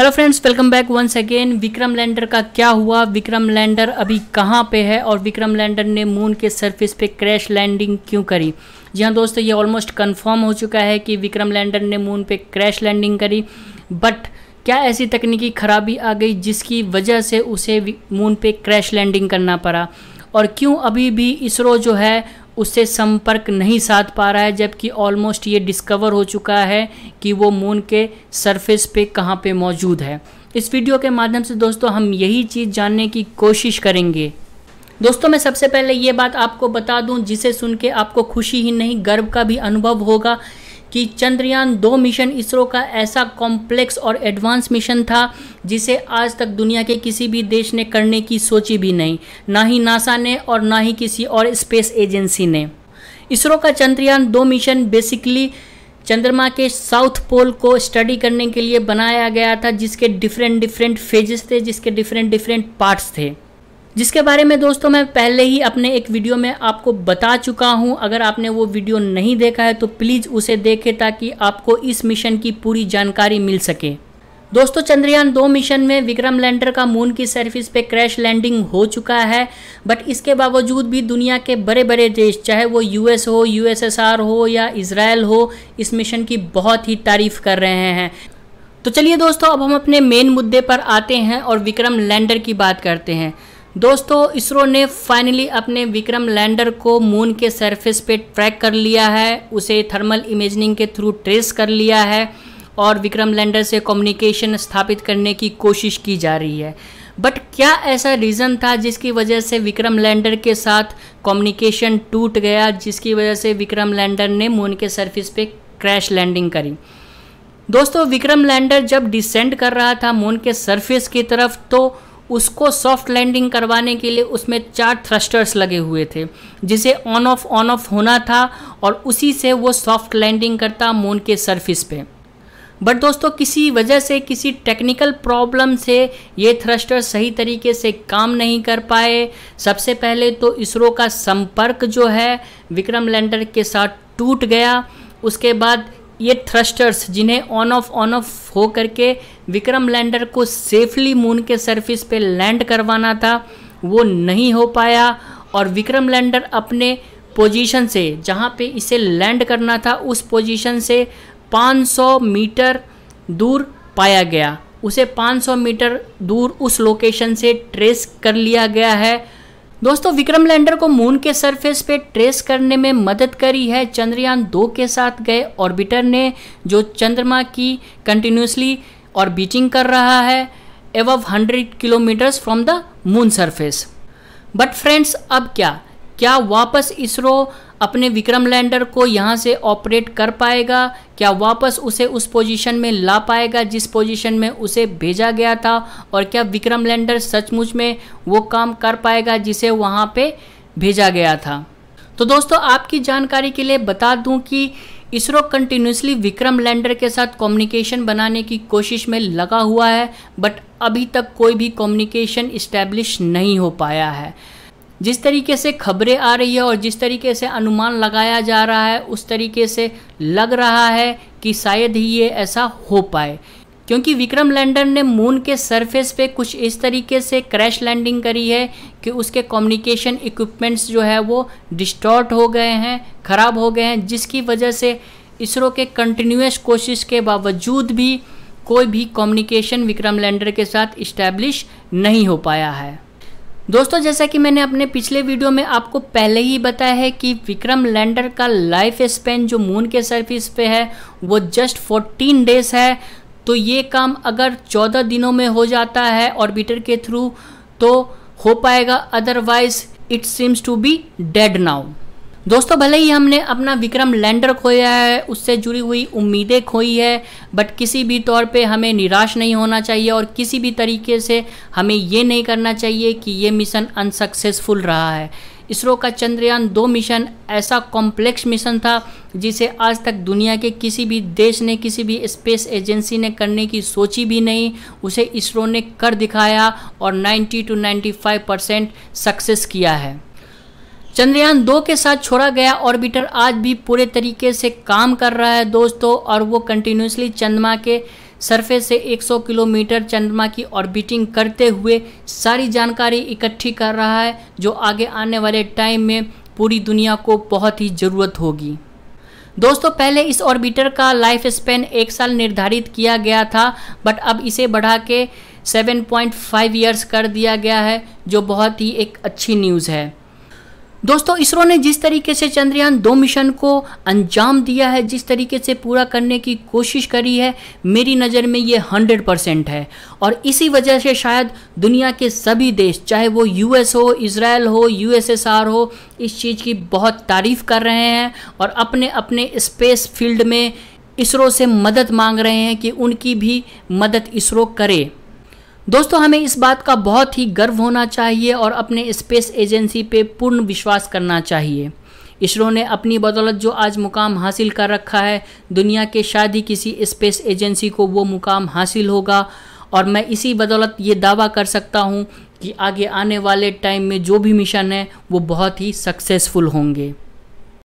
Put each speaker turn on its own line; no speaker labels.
Hello friends welcome back once again Vikram lander का क्या हुआ? विक्रम लैंडर अभी कहाँ पे है और विक्रम लैंडर ने मून के सरफेस पे क्रैश लैंडिंग क्यों करी? जी हाँ दोस्तों, ये ऑलमोस्ट कंफर्म हो चुका है कि विक्रम लैंडर ने मून पे क्रैश लैंडिंग करी। बट क्या ऐसी तकनीकी खराबी आ गई जिसकी वजह से उसे मून पे क्रैश लैंडिंग करना पड़ा? और क्यों अभी भी इसरो जो है उससे संपर्क नहीं साध पा रहा है, जबकि ऑलमोस्ट ये डिस्कवर हो चुका है कि वो मून के सरफेस पे कहाँ पे मौजूद है। इस वीडियो के माध्यम से दोस्तों हम यही चीज़ जानने की कोशिश करेंगे। दोस्तों मैं सबसे पहले ये बात आपको बता दूँ, जिसे सुन के आपको खुशी ही नहीं, गर्व का भी अनुभव होगा कि चंद्रयान दो मिशन इसरो का ऐसा कॉम्प्लेक्स और एडवांस मिशन था, जिसे आज तक दुनिया के किसी भी देश ने करने की सोची भी नहीं। ना ही नासा ने और ना ही किसी और स्पेस एजेंसी ने। इसरो का चंद्रयान दो मिशन बेसिकली चंद्रमा के साउथ पोल को स्टडी करने के लिए बनाया गया था, जिसके डिफरेंट डिफरेंट फेजेस थे, जिसके डिफरेंट डिफरेंट पार्ट्स थे। जिसके बारे में दोस्तों मैं पहले ही अपने एक वीडियो में आपको बता चुका हूँ। अगर आपने वो वीडियो नहीं देखा है तो प्लीज़ उसे देखें ताकि आपको इस मिशन की पूरी जानकारी मिल सके। दोस्तों, चंद्रयान दो मिशन में विक्रम लैंडर का मून की सरफेस पे क्रैश लैंडिंग हो चुका है बट इसके बावजूद भी दुनिया के बड़े बड़े देश, चाहे वो यूएस हो यूएसएसआर हो या इसराइल हो, इस मिशन की बहुत ही तारीफ़ कर रहे हैं। तो चलिए दोस्तों, अब हम अपने मेन मुद्दे पर आते हैं और विक्रम लैंडर की बात करते हैं। दोस्तों, इसरो ने फाइनली अपने विक्रम लैंडर को मून के सरफेस पे ट्रैक कर लिया है। उसे थर्मल इमेजिंग के थ्रू ट्रेस कर लिया है और विक्रम लैंडर से कम्युनिकेशन स्थापित करने की कोशिश की जा रही है। बट क्या ऐसा रीज़न था जिसकी वजह से विक्रम लैंडर के साथ कम्युनिकेशन टूट गया, जिसकी वजह से विक्रम लैंडर ने मून के सरफेस पे क्रैश लैंडिंग करी? दोस्तों, विक्रम लैंडर जब डिसेंड कर रहा था मून के सरफेस की तरफ़ तो उसको सॉफ्ट लैंडिंग करवाने के लिए उसमें चार थ्रस्टर्स लगे हुए थे, जिसे ऑन ऑफ़ ऑन ऑफ़ होना था और उसी से वो सॉफ्ट लैंडिंग करता मून के सरफेस पे। बट दोस्तों, किसी वजह से, किसी टेक्निकल प्रॉब्लम से ये थ्रस्टर सही तरीके से काम नहीं कर पाए। सबसे पहले तो इसरो का संपर्क जो है, विक्रम लैंडर के साथ टूट गया। उसके बाद ये थ्रस्टर्स जिन्हें ऑन ऑफ़ ऑन ऑफ़ हो करके विक्रम लैंडर को सेफली मून के सरफेस पे लैंड करवाना था, वो नहीं हो पाया और विक्रम लैंडर अपने पोजीशन से, जहाँ पे इसे लैंड करना था, उस पोजीशन से 500 मीटर दूर पाया गया। उसे 500 मीटर दूर उस लोकेशन से ट्रेस कर लिया गया है। दोस्तों, विक्रम लैंडर को मून के सरफेस पे ट्रेस करने में मदद करी है। चंद्रयान दो के साथ गए। ऑर्बिटर ने जो चंद्रमा की कंटिन्यूसली ऑर्बिटिंग कर रहा है above 100 kilometres from the moon surface but friends अब क्या? क्या वापस इसरो अपने विक्रम लैंडर को यहाँ से ऑपरेट कर पाएगा? क्या वापस उसे उस पोजीशन में ला पाएगा जिस पोजीशन में उसे भेजा गया था? और क्या विक्रम लैंडर सचमुच में वो काम कर पाएगा जिसे वहाँ पे भेजा गया था? तो दोस्तों, आपकी जानकारी के लिए बता दूँ कि इसरो कंटिन्यूसली विक्रम लैंडर के साथ कम्युनिकेशन बनाने की कोशिश में लगा हुआ है बट अभी तक कोई भी कम्युनिकेशन इस्टेब्लिश नहीं हो पाया है। जिस तरीके से खबरें आ रही है और जिस तरीके से अनुमान लगाया जा रहा है, उस तरीके से लग रहा है कि शायद ही ये ऐसा हो पाए। क्योंकि विक्रम लैंडर ने मून के सरफेस पे कुछ इस तरीके से क्रैश लैंडिंग करी है कि उसके कम्युनिकेशन इक्विपमेंट्स जो है वो डिस्टॉर्ट हो गए हैं, ख़राब हो गए हैं, जिसकी वजह से इसरो के कंटिन्यूस कोशिश के बावजूद भी कोई भी कम्युनिकेशन विक्रम लैंडर के साथ इस्टेब्लिश नहीं हो पाया है। दोस्तों, जैसा कि मैंने अपने पिछले वीडियो में आपको पहले ही बताया है कि विक्रम लैंडर का लाइफ स्पेन, जो मून के सरफेस पे है, वो जस्ट 14 डेज़ है। तो ये काम अगर 14 दिनों में हो जाता है ऑर्बिटर के थ्रू तो हो पाएगा। Otherwise it seems to be dead now दोस्तों, भले ही हमने अपना विक्रम लैंडर खोया है, उससे जुड़ी हुई उम्मीदें खोई है बट किसी भी तौर पे हमें निराश नहीं होना चाहिए और किसी भी तरीके से हमें ये नहीं करना चाहिए कि ये मिशन अनसक्सेसफुल रहा है। इसरो का चंद्रयान दो मिशन ऐसा कॉम्प्लेक्स मिशन था, जिसे आज तक दुनिया के किसी भी देश ने, किसी भी स्पेस एजेंसी ने करने की सोची भी नहीं। उसे इसरो ने कर दिखाया और 90 टू 95 परसेंट सक्सेस किया है। चंद्रयान दो के साथ छोड़ा गया ऑर्बिटर आज भी पूरे तरीके से काम कर रहा है दोस्तों, और वो कंटिन्यूसली चंद्रमा के सरफेस से 100 किलोमीटर चंद्रमा की ऑर्बिटिंग करते हुए सारी जानकारी इकट्ठी कर रहा है, जो आगे आने वाले टाइम में पूरी दुनिया को बहुत ही ज़रूरत होगी। दोस्तों, पहले इस ऑर्बिटर का लाइफ स्पेन एक साल निर्धारित किया गया था बट अब इसे बढ़ा के 7.5 इयर्स कर दिया गया है, जो बहुत ही एक अच्छी न्यूज़ है। दोस्तों, इसरो ने जिस तरीके से चंद्रयान दो मिशन को अंजाम दिया है, जिस तरीके से पूरा करने की कोशिश करी है, मेरी नज़र में ये हंड्रेड परसेंट है। और इसी वजह से शायद दुनिया के सभी देश, चाहे वो यूएस हो, इसराइल हो, यूएसएसआर हो, इस चीज़ की बहुत तारीफ़ कर रहे हैं और अपने अपने स्पेस फ़ील्ड में इसरो से मदद मांग रहे हैं कि उनकी भी मदद इसरो करे। दोस्तों, हमें इस बात का बहुत ही गर्व होना चाहिए और अपने स्पेस एजेंसी पे पूर्ण विश्वास करना चाहिए। इसरो ने अपनी बदौलत जो आज मुकाम हासिल कर रखा है, दुनिया के शायद ही किसी स्पेस एजेंसी को वो मुकाम हासिल होगा। और मैं इसी बदौलत ये दावा कर सकता हूँ कि आगे आने वाले टाइम में जो भी मिशन है, वो बहुत ही सक्सेसफुल होंगे।